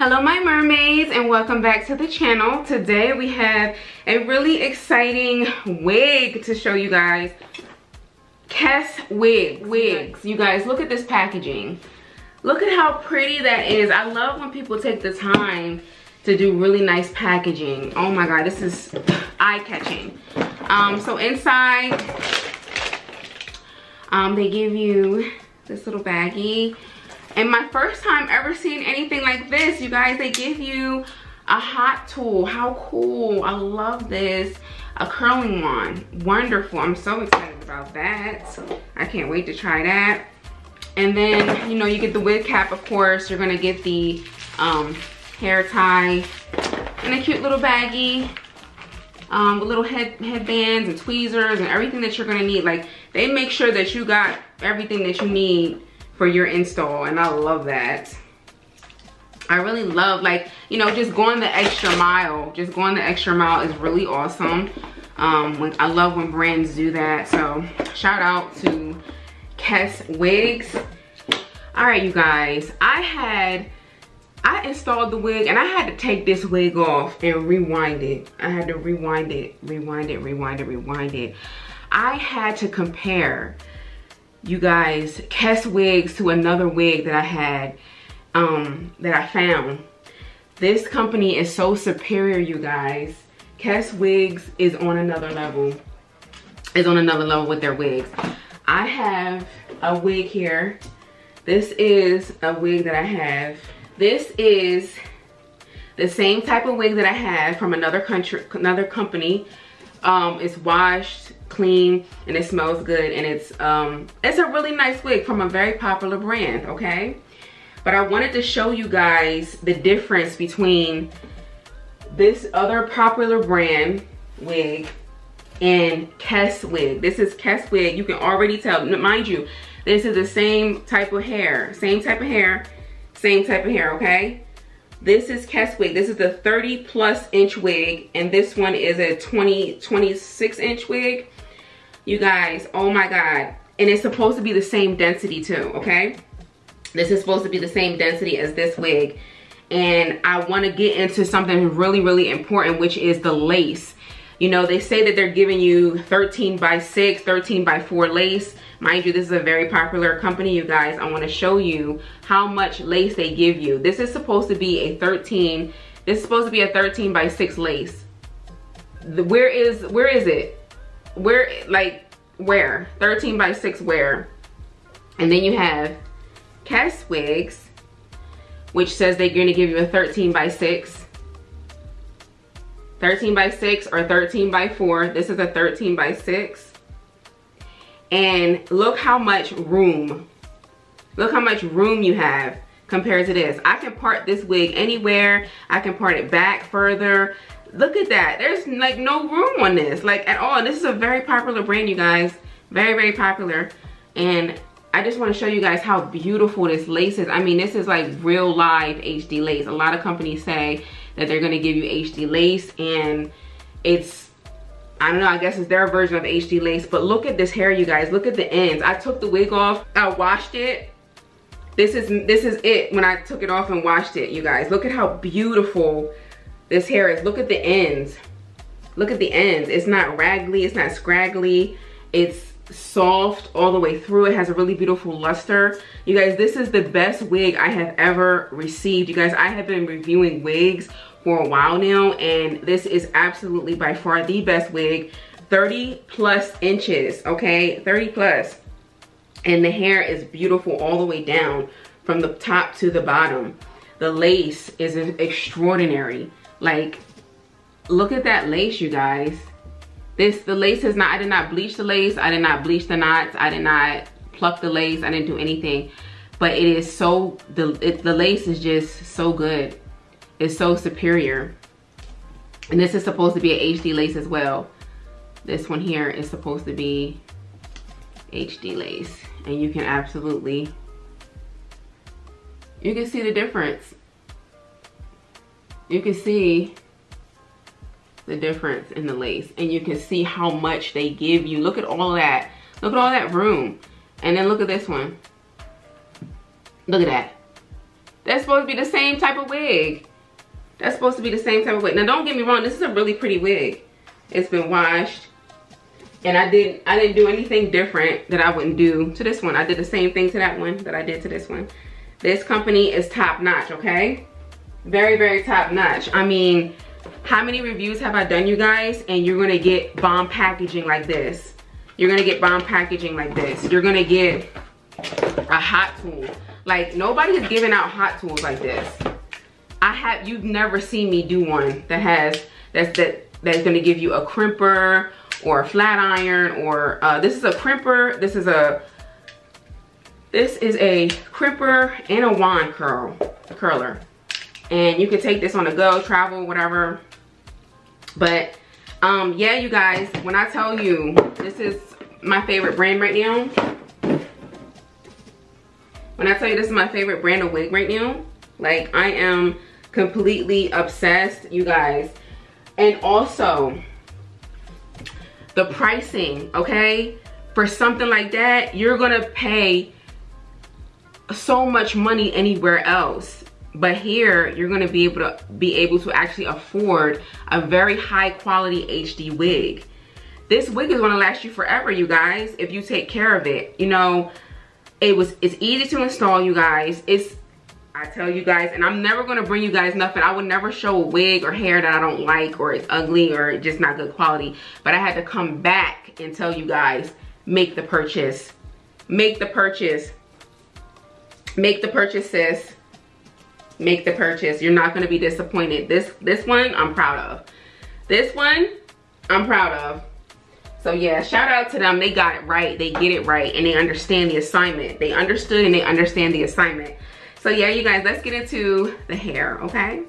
Hello my mermaids and welcome back to the channel. Today we have a really exciting wig to show you guys. Kes wig, wigs. You guys look at this packaging. Look at how pretty that is. I love when people take the time to do really nice packaging. Oh my god, this is eye-catching. Um, so inside, um, they give you this little baggie and my first time ever seeing anything like this, you guys, they give you a hot tool. How cool. I love this. A curling one. Wonderful. I'm so excited about that. I can't wait to try that. And then, you know, you get the wig cap, of course. You're going to get the um, hair tie and a cute little baggie um, with little head headbands and tweezers and everything that you're going to need. Like, they make sure that you got everything that you need for your install and I love that. I really love like, you know, just going the extra mile. Just going the extra mile is really awesome. Um, when, I love when brands do that. So shout out to Kes Wigs. All right, you guys, I had, I installed the wig and I had to take this wig off and rewind it. I had to rewind it, rewind it, rewind it, rewind it. I had to compare you guys Kes wigs to another wig that I had um that I found. This company is so superior you guys. Kes wigs is on another level is on another level with their wigs. I have a wig here. This is a wig that I have. This is the same type of wig that I had from another country another company. Um it's washed clean and it smells good and it's um it's a really nice wig from a very popular brand okay but i wanted to show you guys the difference between this other popular brand wig and Kes wig. This is Kes wig. You can already tell. Mind you, this is the same type of hair. Same type of hair. Same type of hair, okay? This is Kes wig. This is a 30 plus inch wig. And this one is a 20, 26 inch wig. You guys, oh my God. And it's supposed to be the same density too, okay? This is supposed to be the same density as this wig. And I wanna get into something really, really important, which is the lace. You know, they say that they're giving you 13 by 6, 13 by 4 lace. Mind you, this is a very popular company, you guys. I wanna show you how much lace they give you. This is supposed to be a 13, this is supposed to be a 13 by 6 lace. Where is, where is it? Where like where? 13 by 6 where? And then you have Kes wigs which says they're going to give you a 13 by 6 13 by 6 or 13 by 4 this is a 13 by 6 and look how much room look how much room you have compared to this. I can part this wig anywhere. I can part it back further look at that there's like no room on this like at all this is a very popular brand you guys very very popular and I just want to show you guys how beautiful this lace is I mean this is like real live HD lace a lot of companies say that they're going to give you HD lace and it's I don't know, I guess it's their version of HD lace, but look at this hair, you guys. Look at the ends. I took the wig off, I washed it. This is this is it when I took it off and washed it, you guys. Look at how beautiful this hair is. Look at the ends. Look at the ends. It's not raggly, it's not scraggly. It's soft all the way through. It has a really beautiful luster. You guys, this is the best wig I have ever received. You guys, I have been reviewing wigs for a while now and this is absolutely by far the best wig. 30 plus inches, okay? 30 plus. And the hair is beautiful all the way down from the top to the bottom. The lace is extraordinary. Like, look at that lace, you guys. This, the lace is not, I did not bleach the lace. I did not bleach the knots. I did not pluck the lace. I didn't do anything. But it is so, the, it, the lace is just so good. It's so superior. And this is supposed to be an HD lace as well. This one here is supposed to be HD lace. And you can absolutely, you can see the difference you can see the difference in the lace and you can see how much they give you. Look at all that. Look at all that room. And then look at this one. Look at that. That's supposed to be the same type of wig. That's supposed to be the same type of wig. Now don't get me wrong, this is a really pretty wig. It's been washed. And I didn't I didn't do anything different that I wouldn't do to this one. I did the same thing to that one that I did to this one. This company is top notch, okay? Very, very top notch. I mean, how many reviews have I done you guys? And you're gonna get bomb packaging like this. You're gonna get bomb packaging like this. You're gonna get a hot tool. Like nobody is giving out hot tools like this. I have, you've never seen me do one that has, that's that, that's gonna give you a crimper or a flat iron or uh, this is a crimper, this is a, this is a crimper and a wand curl, curler. And you can take this on the go, travel, whatever. But um, yeah, you guys, when I tell you this is my favorite brand right now, when I tell you this is my favorite brand of wig right now, like I am completely obsessed, you guys. And also, the pricing, okay? For something like that, you're gonna pay so much money anywhere else. But here, you're gonna be able to be able to actually afford a very high quality HD wig. This wig is gonna last you forever, you guys, if you take care of it. You know, it was it's easy to install, you guys. It's I tell you guys, and I'm never gonna bring you guys nothing. I would never show a wig or hair that I don't like or it's ugly or just not good quality. But I had to come back and tell you guys, make the purchase. Make the purchase. Make the purchase, sis. Make the purchase. You're not gonna be disappointed. This this one, I'm proud of. This one, I'm proud of. So yeah, shout out to them. They got it right. They get it right and they understand the assignment. They understood and they understand the assignment. So yeah, you guys, let's get into the hair, okay?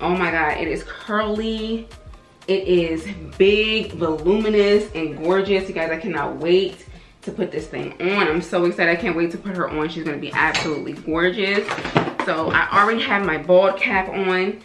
Oh my God, it is curly. It is big, voluminous, and gorgeous. You guys, I cannot wait to put this thing on. I'm so excited. I can't wait to put her on. She's gonna be absolutely gorgeous. So I already have my bald cap on.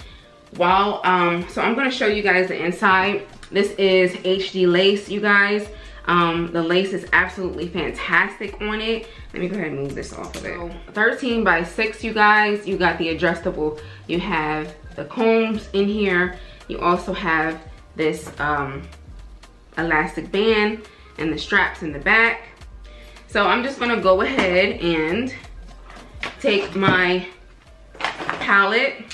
While, um, so I'm gonna show you guys the inside. This is HD lace, you guys. Um, the lace is absolutely fantastic on it. Let me go ahead and move this off of it. So 13 by 6, you guys. You got the adjustable. You have the combs in here. You also have this um, elastic band and the straps in the back. So I'm just gonna go ahead and take my palette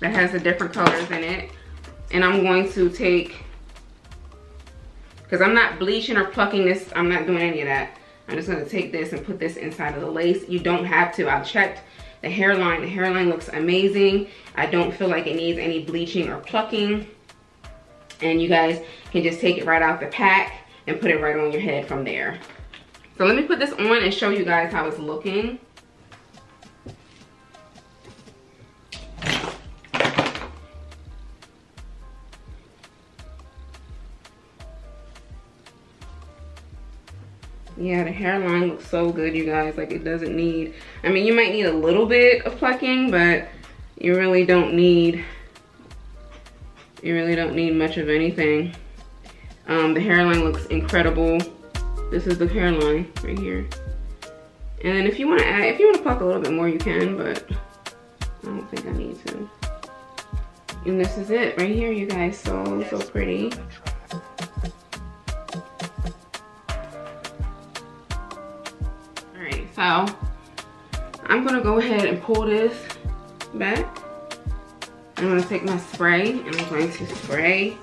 that has the different colors in it. And I'm going to take because I'm not bleaching or plucking this. I'm not doing any of that. I'm just gonna take this and put this inside of the lace. You don't have to, I checked the hairline. The hairline looks amazing. I don't feel like it needs any bleaching or plucking. And you guys can just take it right out the pack and put it right on your head from there. So let me put this on and show you guys how it's looking. yeah the hairline looks so good you guys. Like it doesn't need i mean you might need a little bit of plucking but you really don't need you really don't need much of anything. Um, the hairline looks incredible this is the hairline right here. And then if you want to add if you want to pluck a little bit more you can but i don't think i need to. And this is it right here you guys. So so pretty. All right, So I'm gonna go ahead and pull this back. I'm gonna take my spray and I'm going to spray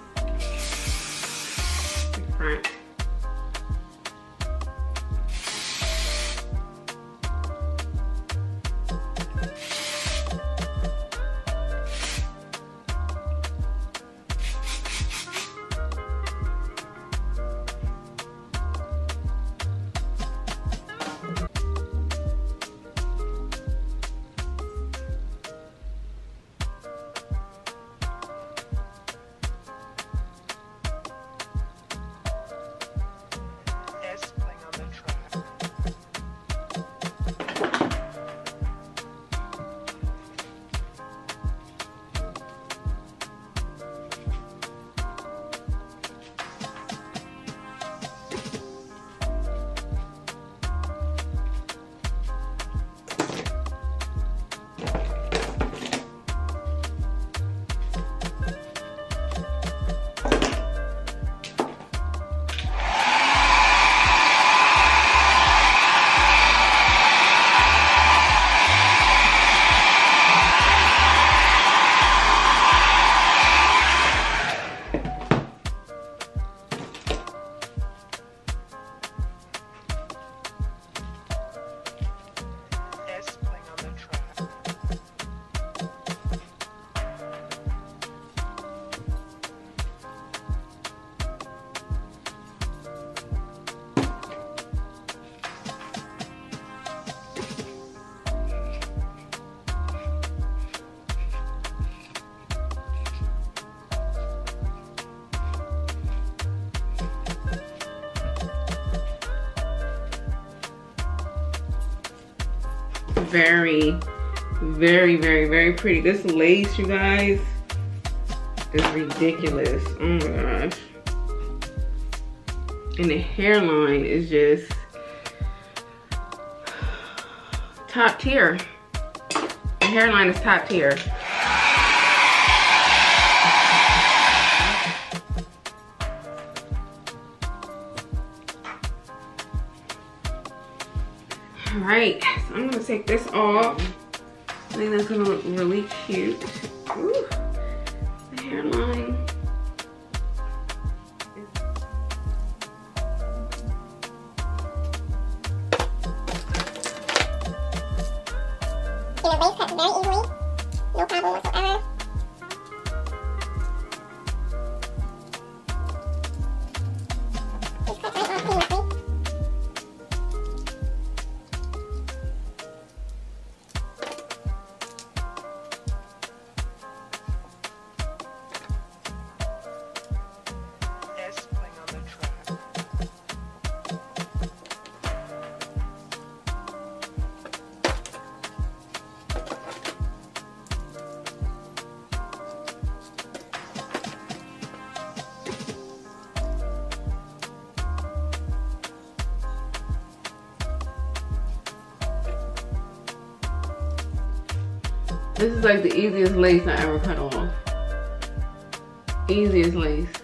very, very, very, very pretty. This lace, you guys, is ridiculous. Oh my gosh. And the hairline is just top tier. The hairline is top tier. Right, so I'm gonna take this off. I think that's gonna look really cute. Ooh, the hairline. This is like the easiest lace I ever cut off. Easiest lace.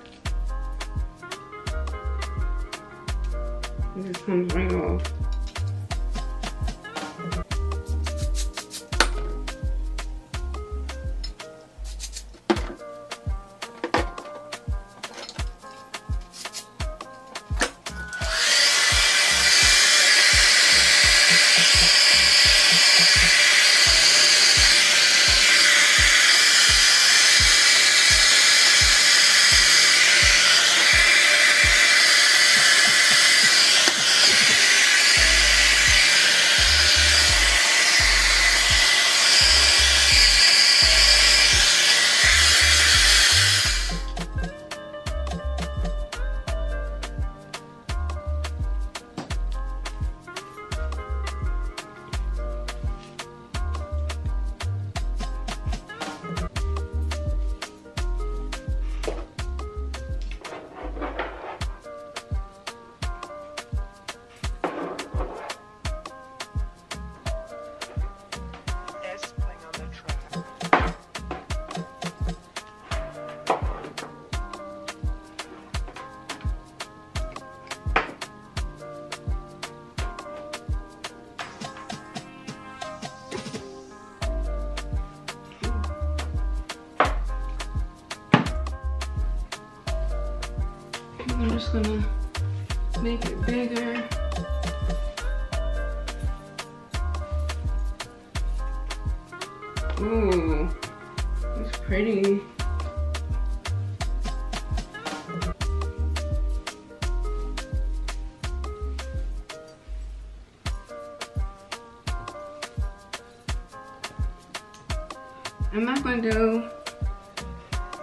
Do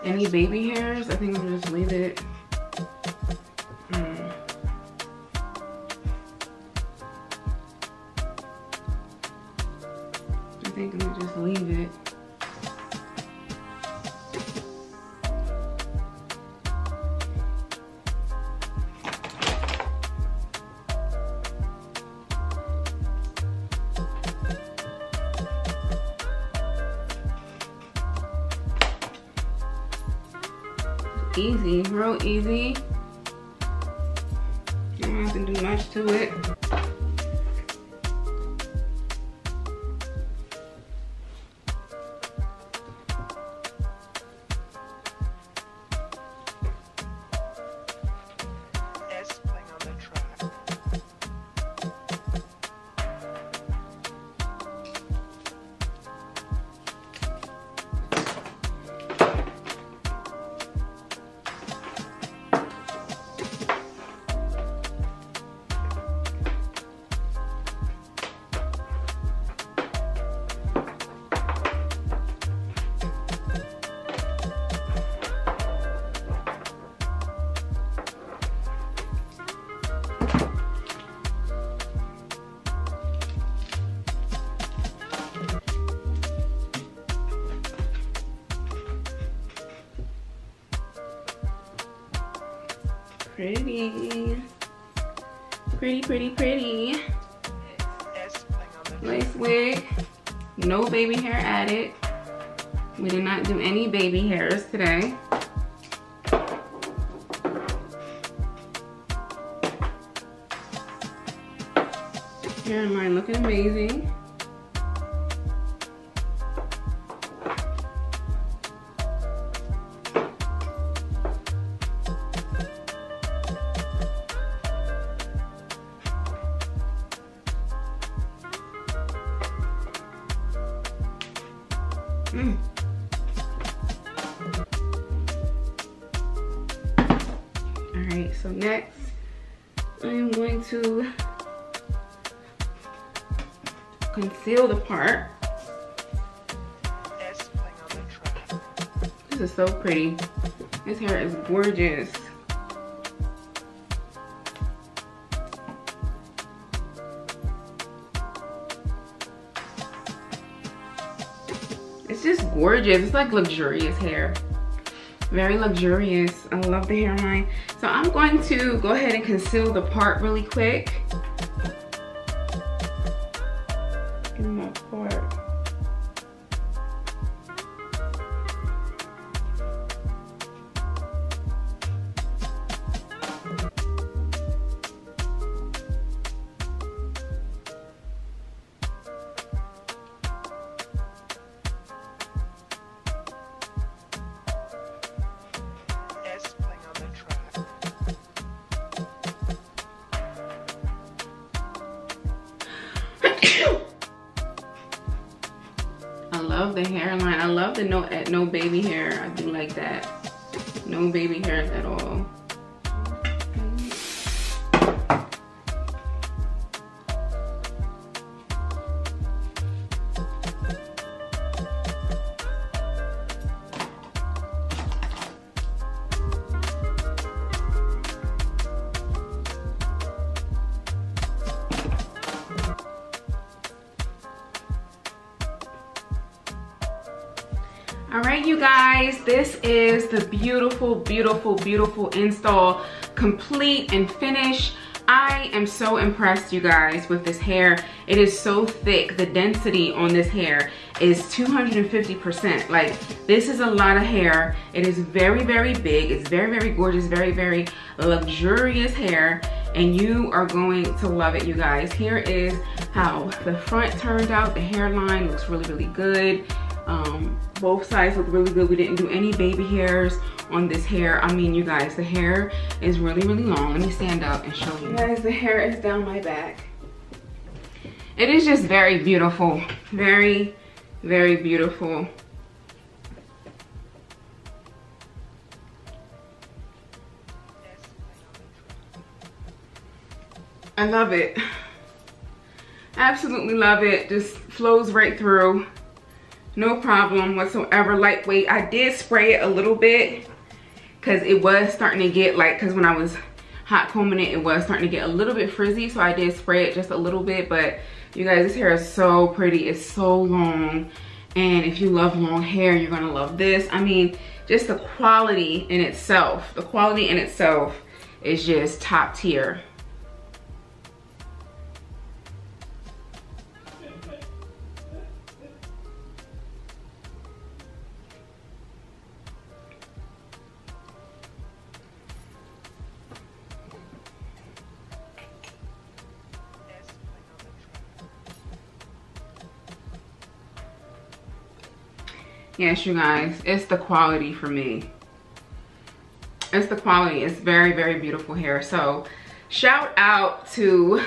any baby hairs. I think I'm gonna just leave it. Easy, real easy. You don't have to do much to it. Pretty. Pretty, pretty, pretty. Lace wig. No baby hair added. We did not do any baby hairs today. Hairline looking amazing. This is so pretty. This hair is gorgeous. It's just gorgeous. It's like luxurious hair. Very luxurious. I love the hairline. So I'm going to go ahead and conceal the part really quick. The no eh, no baby hair. I do like that. No baby hairs at all. Right, you guys, this is the beautiful, beautiful, beautiful install, complete and finished. I am so impressed, you guys, with this hair. It is so thick. The density on this hair is 250%. Like, this is a lot of hair. It is very, very big. It's very, very gorgeous, very, very luxurious hair. And you are going to love it, you guys. Here is how the front turned out. The hairline looks really, really good. Um, both sides look really good. We didn't do any baby hairs on this hair. I mean, you guys, the hair is really, really long. Let me stand up and show you. Guys, the hair is down my back. It is just very beautiful. Very, very beautiful. I love it. Absolutely love it. Just flows right through. No problem whatsoever. Lightweight. I did spray it a little bit because it was starting to get like, because when I was hot combing it, it was starting to get a little bit frizzy. So I did spray it just a little bit. But you guys, this hair is so pretty. It's so long. And if you love long hair, you're to love this. I mean, just the quality in itself. The quality in itself is just top tier. Yes, you guys, it's the quality for me. It's the quality. It's very, very beautiful hair. So shout out to,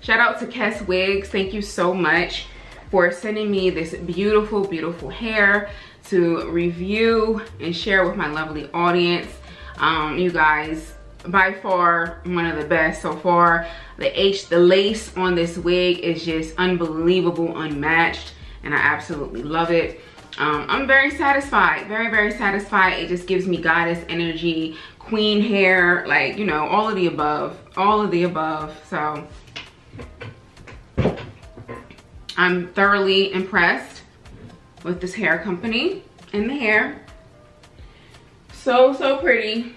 shout out to Kes Wigs. Thank you so much for sending me this beautiful, beautiful hair to review and share with my lovely audience. Um, you guys, by far one of the best so far. The H, the lace on this wig is just unbelievable, unmatched, and I absolutely love it. Um, I'm very satisfied, very, very satisfied. It just gives me goddess energy, queen hair, like, you know, all of the above, all of the above. So I'm thoroughly impressed with this hair company and the hair. So, so pretty.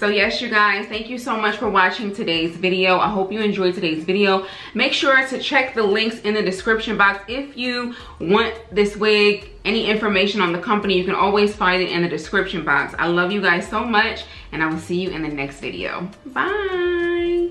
So yes, you guys, thank you so much for watching today's video. I hope you enjoyed today's video. Make sure to check the links in the description box. If you want this wig, any information on the company, you can always find it in the description box. I love you guys so much and I will see you in the next video. Bye.